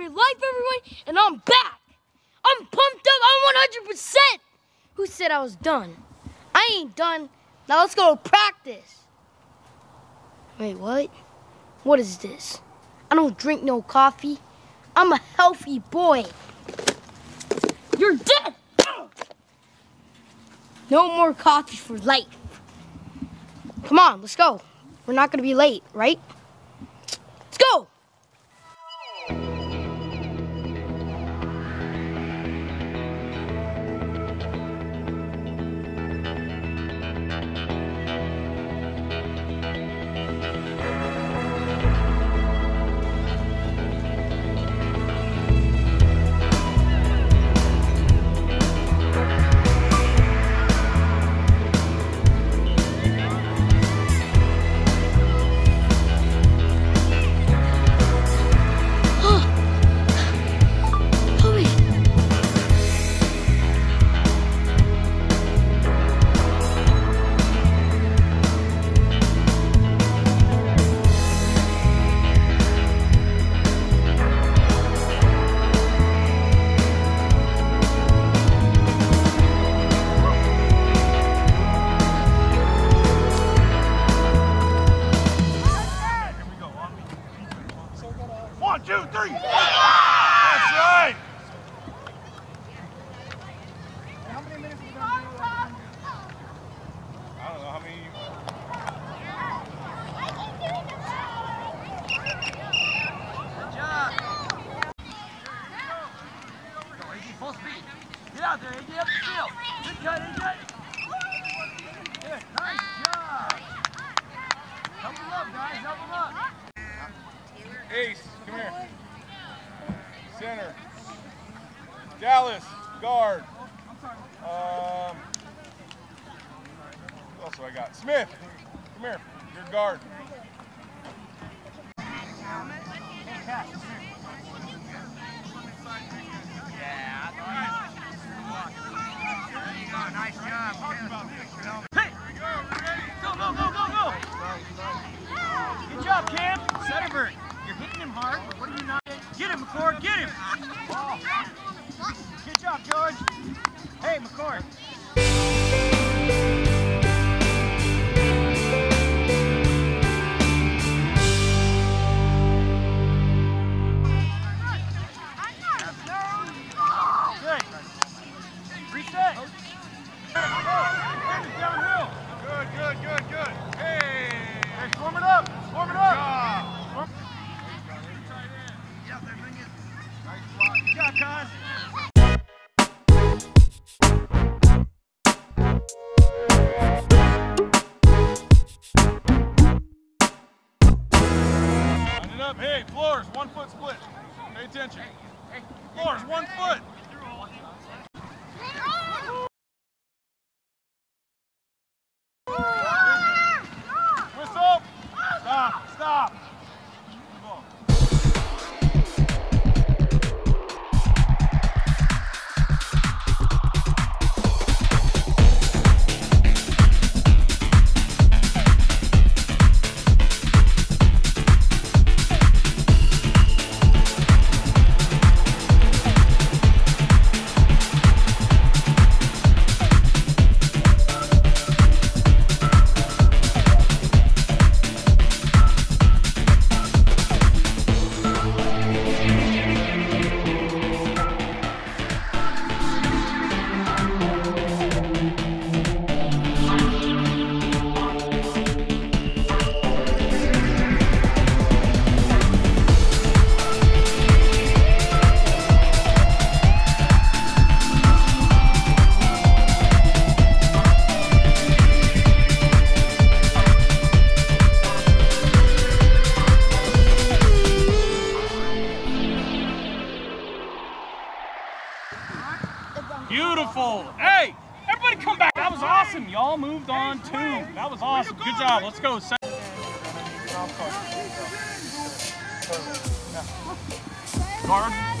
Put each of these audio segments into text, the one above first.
Academy Life, everyone, and I'm back. I'm pumped up. I'm 100%. Who said I was done? I ain't done. Now let's go to practice. Wait, what? What is this? I don't drink no coffee. I'm a healthy boy. You're dead. No more coffee for life. Come on, let's go. We're not gonna be late, right? Ace, come here. Center. Dallas, guard. Um, do I got? Smith, come here. Your guard. McCord. Up. Hey, floors, one foot split. Pay attention. Floors, one foot. Beautiful. Hey, everybody come back. That was awesome. Y'all moved on too. That was awesome. Good job. Let's go. Guard.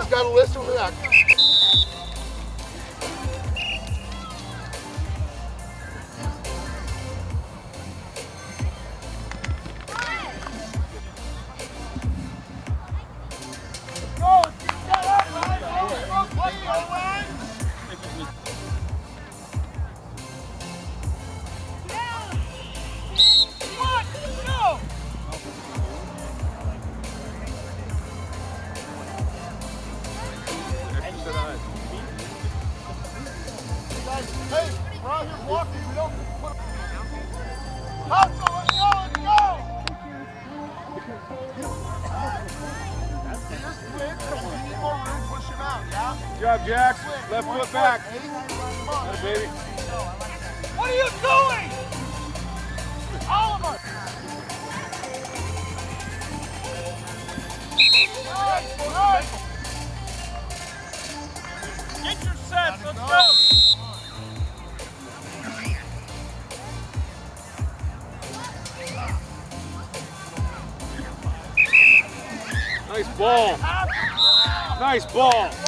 Guys got to listen to that. Job, Jack. Left foot back. Come baby. What are you doing? Oliver. Get your sets. Let's go. Nice ball. Nice ball.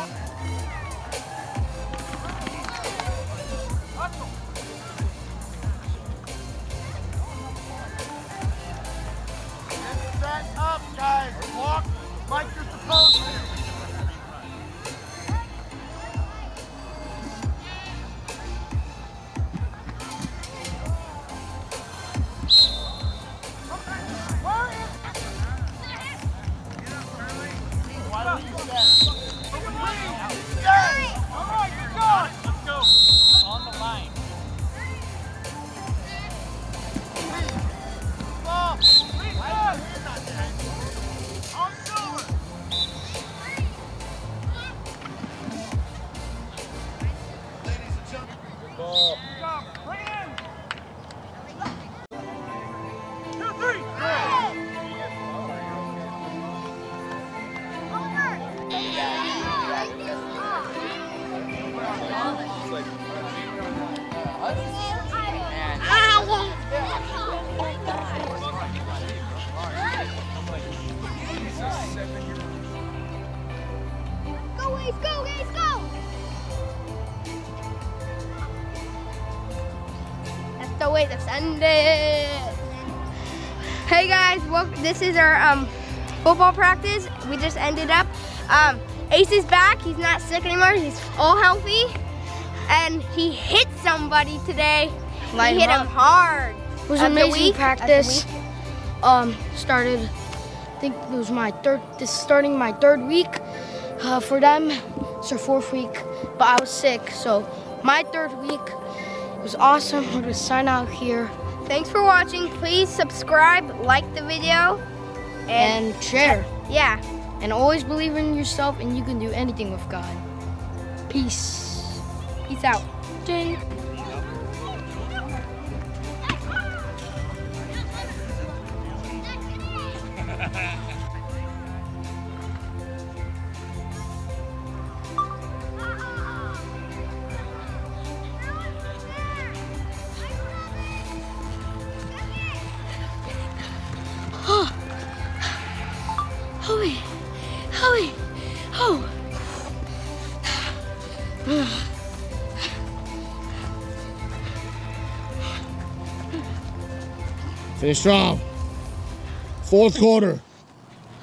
The. Hey guys, well, this is our um, football practice. We just ended up. Um, Ace is back. He's not sick anymore. He's all healthy. And he hit somebody today. Light he hit him hard. It was the amazing week, practice. Um, started. I think it was my third. This is starting my third week. Uh, for them, it's their fourth week. But I was sick, so my third week was awesome. We're gonna sign out here Thanks for watching. Please subscribe, like the video, and and share. yeah. And always believe in yourself, and you can do anything with God. Peace. Peace out. Ding. Finish strong. Fourth quarter.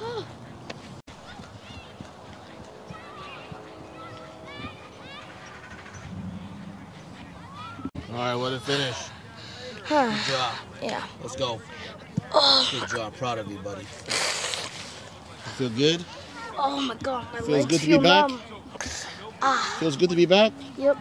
All right, what a finish. Good job. Yeah. Let's go. Good job. Proud of you, buddy. You feel good? Oh my god, my Feels legs good to be back? numb. Ah. Feels good to be back? Yep.